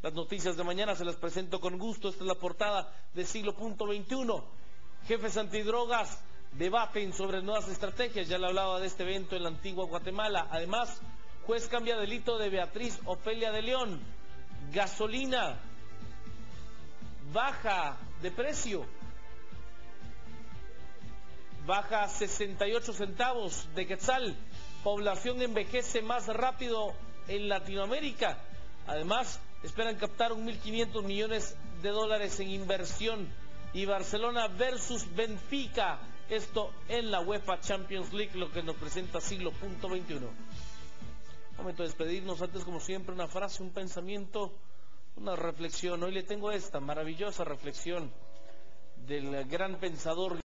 Las noticias de mañana se las presento con gusto. Esta es la portada de siglo punto 21. Jefes antidrogas debaten sobre nuevas estrategias. Ya le hablaba de este evento en la antigua Guatemala. Además, juez cambia delito de Beatriz Ofelia de León. Gasolina baja de precio. Baja 68 centavos de quetzal. Población envejece más rápido en Latinoamérica. Además, esperan captar 1.500 millones de dólares en inversión. Y Barcelona versus Benfica. Esto en la UEFA Champions League, lo que nos presenta siglo punto 21. Momento de despedirnos. Antes, como siempre, una frase, un pensamiento, una reflexión. Hoy le tengo esta maravillosa reflexión del gran pensador.